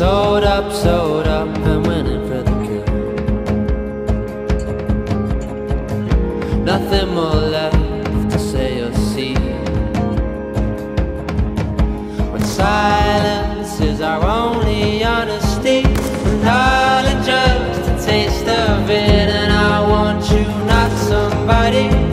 Sold up, sold up, and went in for the kill. Nothing more left to say or see. When silence is our only honesty, and darling, just a taste of it. And I want you, not somebody.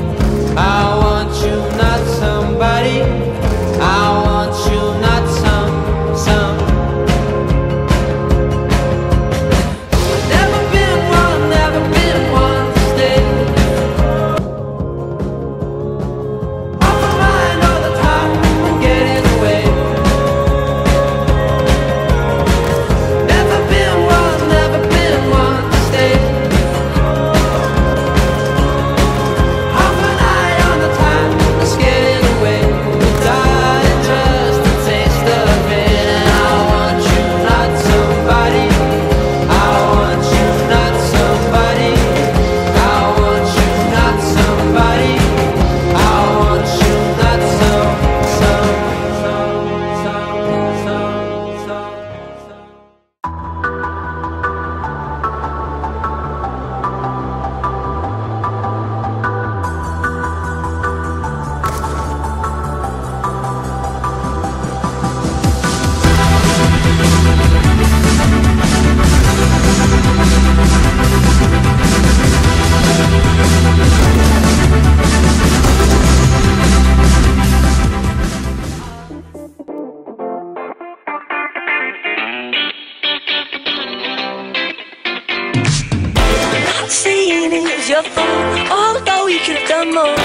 Your fault, although we could have done more.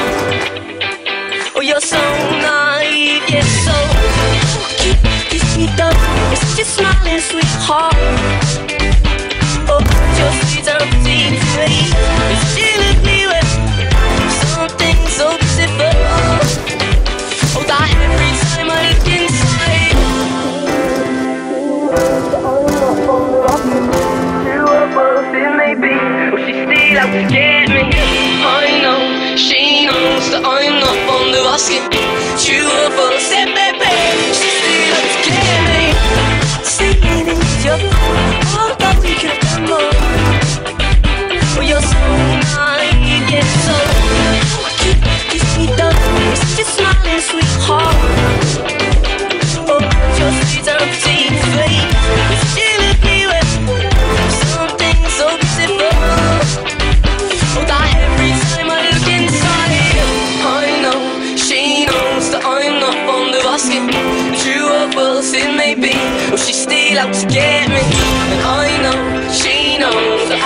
Oh, you're so naive, yes, so cute. Kiss me down, it's just smiling, sweetheart. Oh, your sweet empty it's still a me with something so beautiful. Oh, that every time I look inside. Two of us it may be, but she's still out to get that I'm not fond of asking. Two of us close it may be, but she's still out to get me. And I know, she knows.